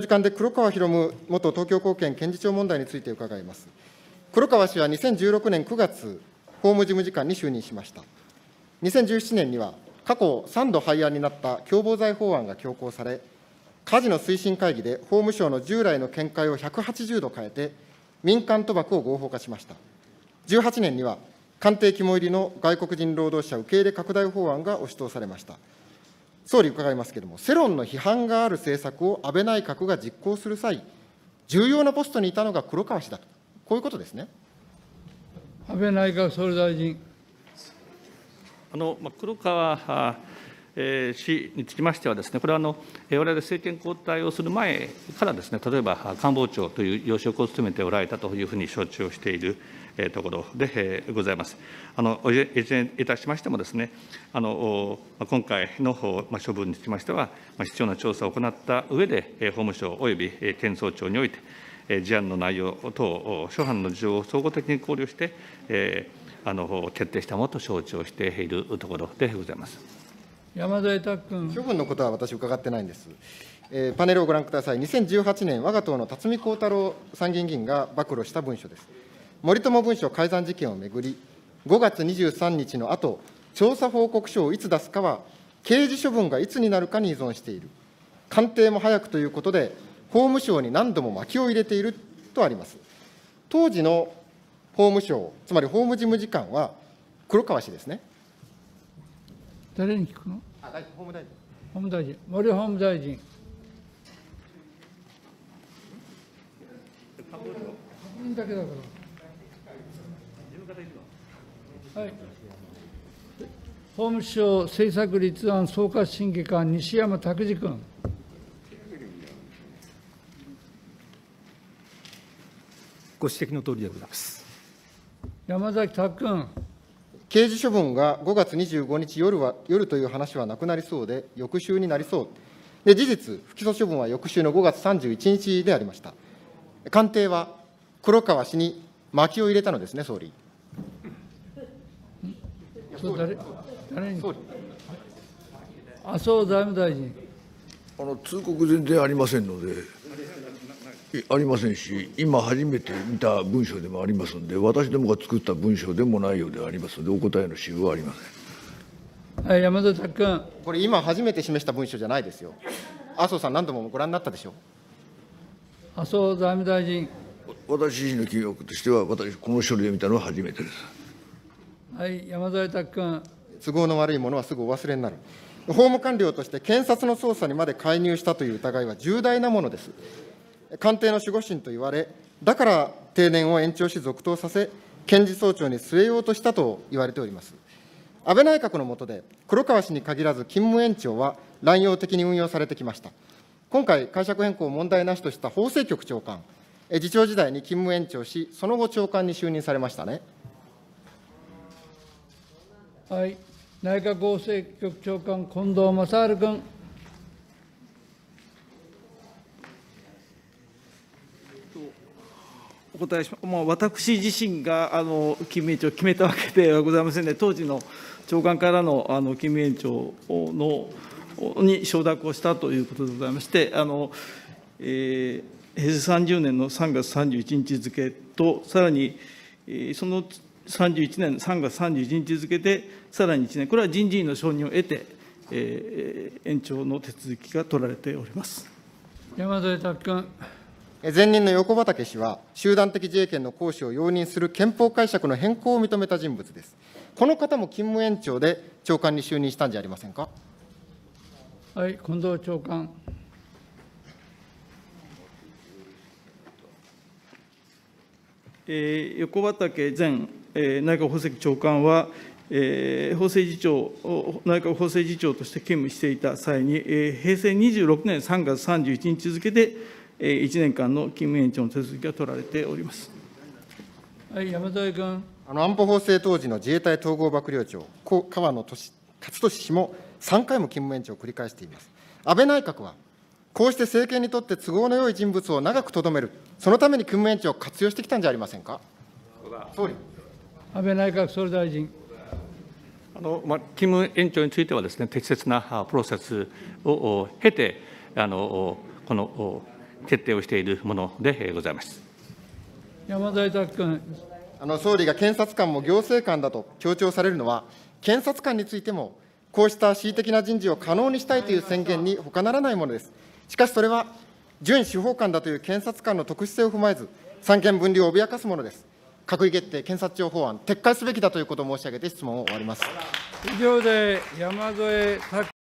時間で黒川博文元東京高検検事長問題について伺います。黒川氏は2016年9月、法務事務次官に就任しました。2017年には、過去3度廃案になった共謀罪法案が強行され、カジノ推進会議で法務省の従来の見解を180度変えて、民間賭博を合法化しました。18年には、官邸肝入りの外国人労働者受け入れ拡大法案が押し通されました。総理伺いますけれども、世論の批判がある政策を安倍内閣が実行する際、重要なポストにいたのが黒川氏だと、こういうことですね。安倍内閣総理大臣。あの黒川氏につきましてはです、ね、これはあの、われわれ政権交代をする前からです、ね、例えば官房長という要職を務めておられたというふうに承知をしているところでございます。あのいずれいたしましてもです、ね、あの今回の処分につきましては、必要な調査を行った上で、法務省および検察庁において、事案の内容等、諸般の事情を総合的に考慮して、あの決定したものと承知をしているところでございます。山添拓君。処分のことは私、伺ってないんです。えー、パネルをご覧ください。2018年、我が党の辰巳孝太郎参議院議員が暴露した文書です。森友文書改ざん事件をめぐり、5月23日の後、調査報告書をいつ出すかは、刑事処分がいつになるかに依存している。官邸も早くということで、法務省に何度も巻きを入れているとあります。当時の法務省、つまり法務事務次官は黒川氏ですね。誰に聞くの？あ法務大臣。法務大臣、森法務大臣。だけだから。はい。法務省政策立案総括審議官、西山拓司君。ご指摘のとおりでございます。山崎拓君。刑事処分が5月25日夜は夜という話はなくなりそうで、翌週になりそう。で、事実、不起訴処分は翌週の5月31日でありました。官邸は黒川氏に薪を入れたのですね、総理。誰誰に？麻生財務大臣。あの通告全然ありませんので。ありませんし、今初めて見た文書でもありますので、私どもが作った文書でもないようでありますので、お答えのしようはありません。はい、山田君。これ、今初めて示した文書じゃないですよ。麻生さん、何度もご覧になったでしょう？麻生財務大臣。私自身の記憶としては、私、この書類を見たのは初めてです。はい、山添拓君。都合の悪いものはすぐお忘れになる。法務官僚として検察の捜査にまで介入したという疑いは重大なものです。官邸の守護神と言われ、だから定年を延長し続投させ、検事総長に据えようとしたと言われております。安倍内閣の下で、黒川氏に限らず勤務延長は乱用的に運用されてきました。今回、解釈変更を問題なしとした法制局長官、次長時代に勤務延長し、その後、長官に就任されましたね。はい、内閣法制局長官、近藤正春君。答えします。まあ、私自身があの勤務延長を決めたわけではございませんで、当時の長官からのあの勤務延長のに承諾をしたということでございまして、あのえー、平成30年の3月31日付と、さらに、えー、その31年3月31日付で、さらに1年、これは人事院の承認を得て、えー、延長の手続きが取られております山添拓君。前任の横畠氏は、集団的自衛権の行使を容認する憲法解釈の変更を認めた人物です。この方も勤務延長で長官に就任したんじゃありませんか？はい、近藤長官。えー、横畠前、えー、内閣法制長官は、えー、法制次長、内閣法制次長として兼務していた際に、えー、平成26年3月31日付で、1年間の勤務延長の手続きが取られております。はい、山添君。あの安保法制当時の自衛隊統合幕僚長、河野勝利氏も3回も勤務延長を繰り返しています。安倍内閣は、こうして政権にとって都合のよい人物を長くとどめる、そのために勤務延長を活用してきたんじゃありませんか？総理。安倍内閣総理大臣。あのまあ、勤務延長についてはです、ね、適切なプロセスを経て、あのこの決定をしているものでございます。山添拓君。あの総理が検察官も行政官だと強調されるのは、検察官についても、こうした恣意的な人事を可能にしたいという宣言に他ならないものです。しかしそれは、準司法官だという検察官の特殊性を踏まえず、三権分離を脅かすものです。閣議決定検察庁法案、撤回すべきだということを申し上げて質問を終わります。以上で山添拓